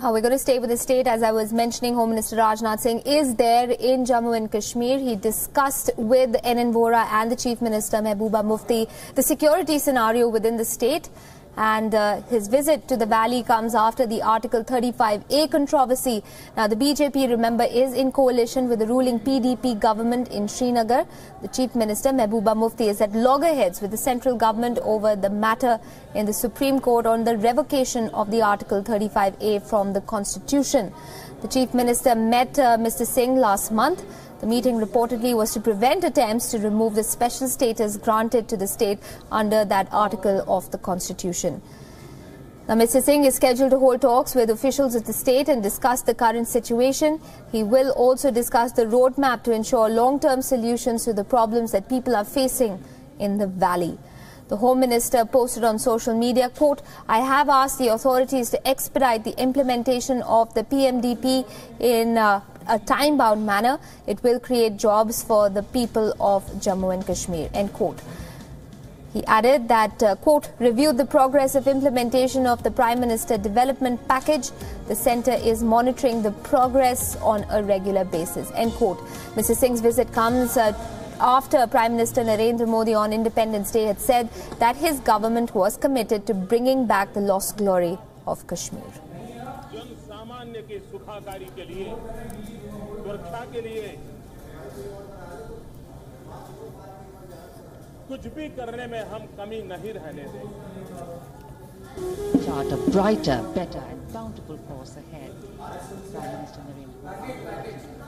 Uh, we're going to stay with the state. As I was mentioning, Home Minister Rajnath Singh is there in Jammu and Kashmir. He discussed with NN Vohra and the Chief Minister Mehbooba Mufti the security scenario within the state and uh, his visit to the valley comes after the Article 35A controversy. Now, the BJP, remember, is in coalition with the ruling PDP government in Srinagar. The Chief Minister, Mehbooba Mufti, is at loggerheads with the central government over the matter in the Supreme Court on the revocation of the Article 35A from the Constitution. The Chief Minister met uh, Mr. Singh last month. The meeting reportedly was to prevent attempts to remove the special status granted to the state under that article of the Constitution. Now, Mr. Singh is scheduled to hold talks with officials of the state and discuss the current situation. He will also discuss the roadmap to ensure long-term solutions to the problems that people are facing in the valley. The Home Minister posted on social media, quote, I have asked the authorities to expedite the implementation of the PMDP in uh, a time-bound manner. It will create jobs for the people of Jammu and Kashmir, end quote. He added that, uh, quote, reviewed the progress of implementation of the Prime Minister Development Package. The centre is monitoring the progress on a regular basis, end quote. Mr. Singh's visit comes uh, after Prime Minister Narendra Modi on Independence Day had said that his government was committed to bringing back the lost glory of Kashmir. सामान्य की सुखाकारी के लिए सुरक्षा के लिए कुछ भी करने में हम कमी नहीं रहने दें chart a brighter, better and bountiful course ahead. Prime Minister Narendra Modi.